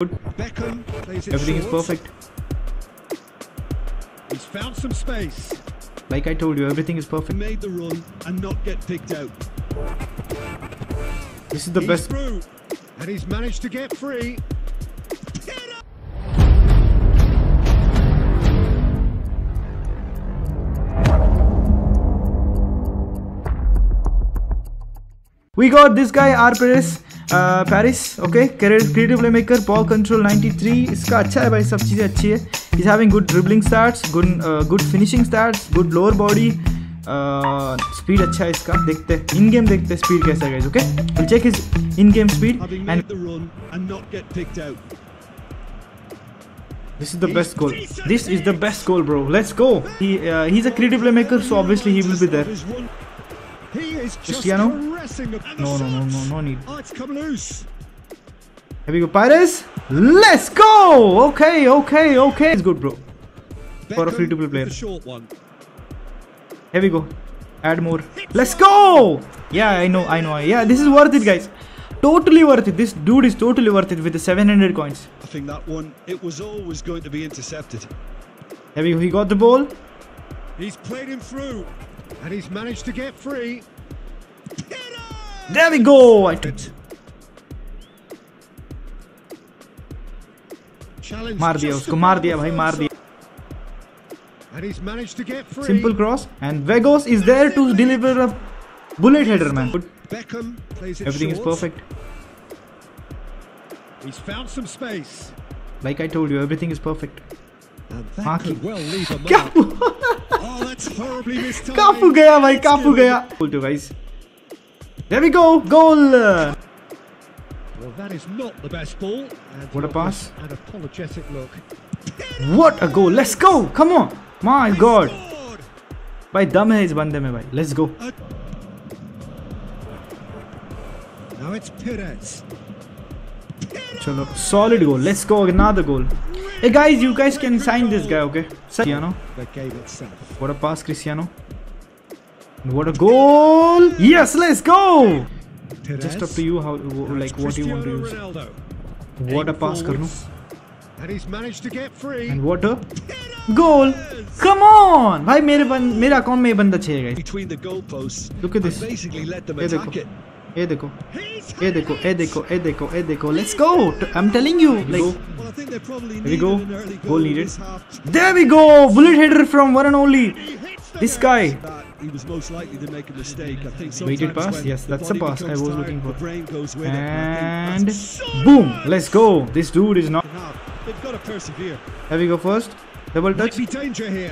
Good. Beckham plays it Everything is perfect. He's found some space. Like I told you, everything is perfect. Made the run and not get picked out. This is the he's best. through, and he's managed to get free. We got this guy R Paris okay creative playmaker ball control 93 इसका अच्छा है भाई सब चीज़ें अच्छी है is having good dribbling start good good finishing start good lower body speed अच्छा है इसका देखते इन गेम देखते स्पीड कैसा guys okay will check is in game speed and not get picked out This is the best goal. This is the best goal, bro. Let's go. He uh, he's a creative playmaker, so obviously he will be there. Cristiano? No, no, no, no, no need. It's come loose. Here we go, Pires. Let's go. Okay, okay, okay. It's good, bro. For a free-to-play player. The short one. Here we go. Add more. Let's go. Yeah, I know, I know. Yeah, this is worth it, guys. Totally worth it. This dude is totally worth it with the 700 coins. I think that one, it was always going to be intercepted. Here we go. He got the ball. He's played him through, and he's managed to get free. There we go. I took. Challenge मार दिया just उसको मार above दिया the भाई first मार दिया And he's managed to get free. simple cross and Vegos is there to deliver a bullet header man Good. Beckham plays it everything is short. perfect He's found some space. like I told you everything is perfect And that हाँ, could well leave a क्या mark. Oh, that's horribly missed काफू गया भाई काफू गया बोल दो guys There we go, goal! Well, that is not the best ball. And what a pass. An apologetic look. What a goal. Let's go. Come on. My they God. Scored. भाई दम है इस बंदे Let's go. Now it's Pires. Chalo, solid goal. Let's go another goal. Hey guys, you guys can sign this guy, okay? Cristiano. What a pass, Cristiano. what a goal yes let's go Perez. just up to you how like what you want to use Ronaldo. what a Aimed pass कर लूं forwards. And he's managed to get free. and what a goal come on भाई मेरे बंद मेरे account में ये बंदा चाहिए guys Between the goalposts. Look at this. And basically let them ये attack देखो it. ये देखो He's ये देखो ये देखो ये देखो ये देखो let's go I'm telling you like Well, I think they probably Here we needed go. an early Goal goal in needed. this half. there we go bullet header from one and only He hits the this net. guy That he was most likely to make a mistake. I think Weighted pass? Yes, that's the pass I was tired, looking for. Brain goes with and I think boom let's go this dude is not. They've got to persevere. here we go first double touch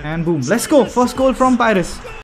and boom let's go first goal from Pires